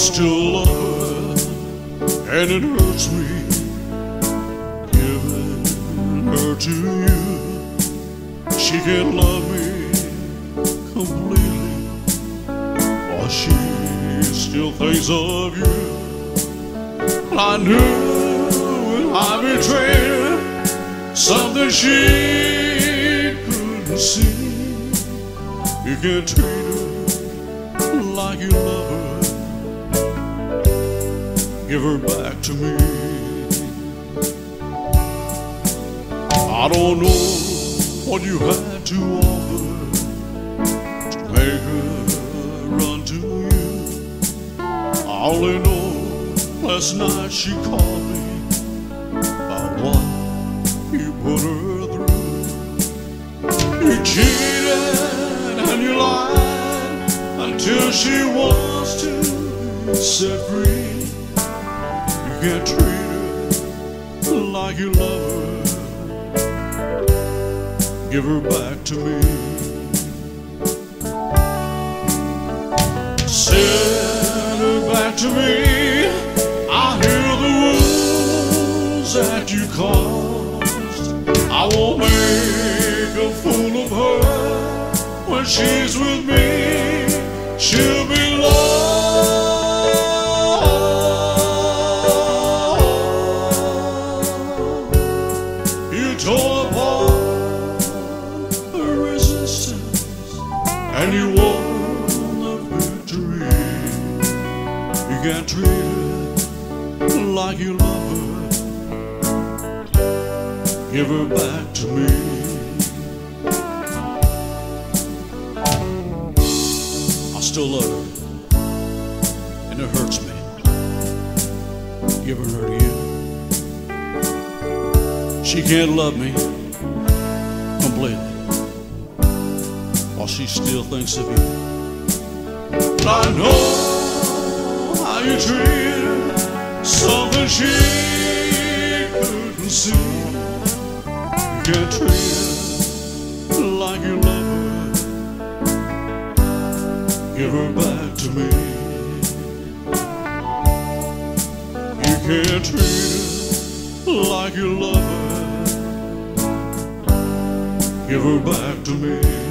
still love her, and it hurts me giving her to you. She can't love me completely, or she still thinks of you. I knew I betrayed something she couldn't see. You can't treat her like you love Give her back to me. I don't know what you had to offer to make her run to you. I only know last night she called me about what you put her through. You cheated and you lied until she wants to set free. You can't treat her like you love her. Give her back to me. Send her back to me. I heal the wounds that you caused. I won't make a fool of her when she's with me. And you won the victory. You can't treat her like you love her. Give her back to me. I still love her, and it hurts me. Giving her to you. She can't love me completely, while she still thinks of you. I know how you treat her, something she couldn't see. You can't treat her like you love her. Give her back to me. You can't treat her like you love her. Give her back to me.